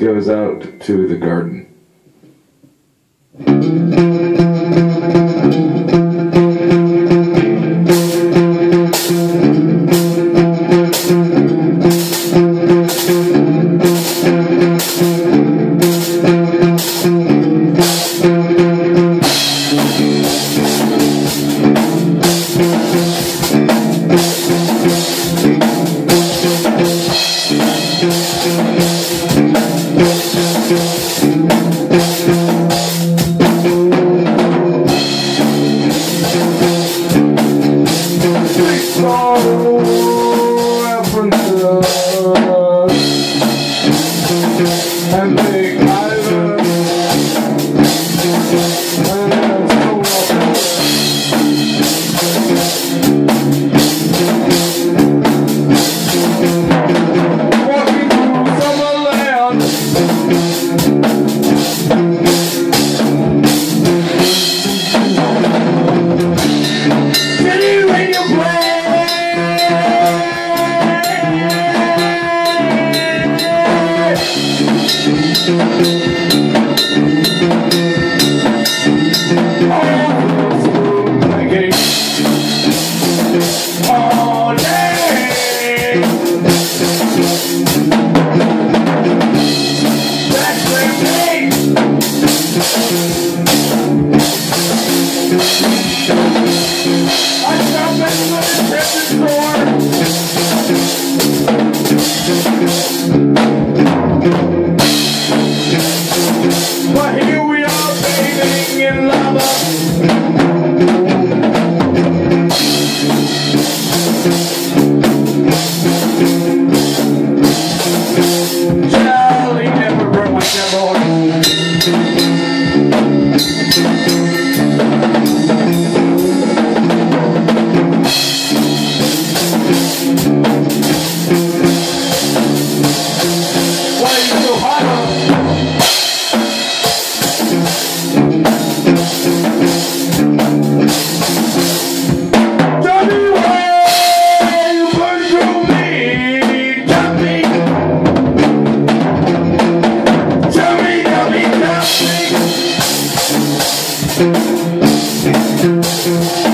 Goes out to the garden. And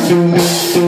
Música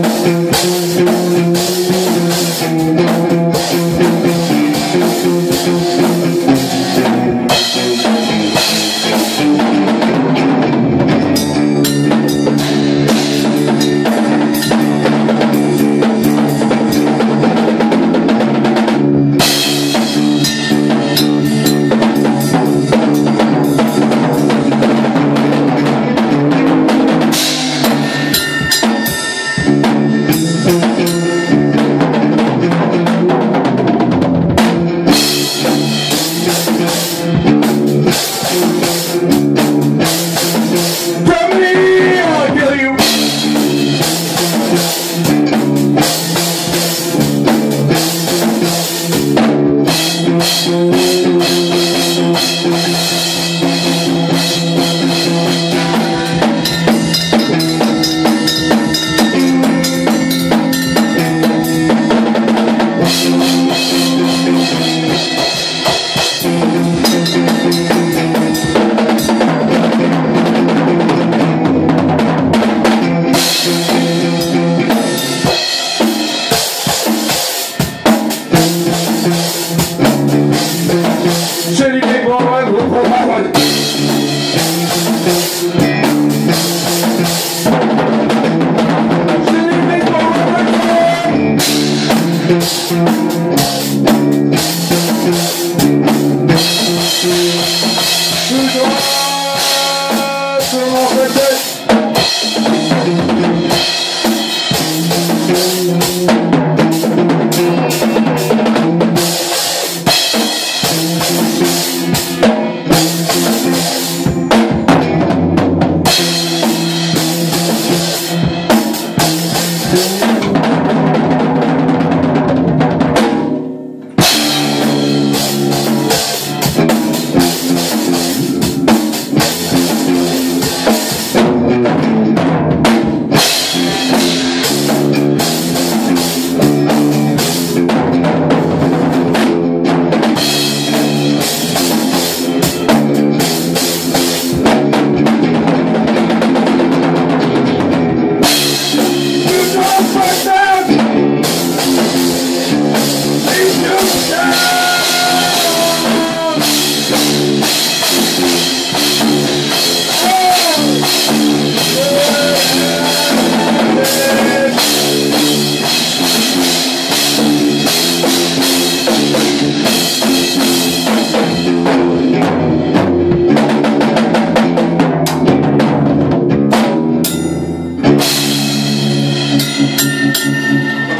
Thank Música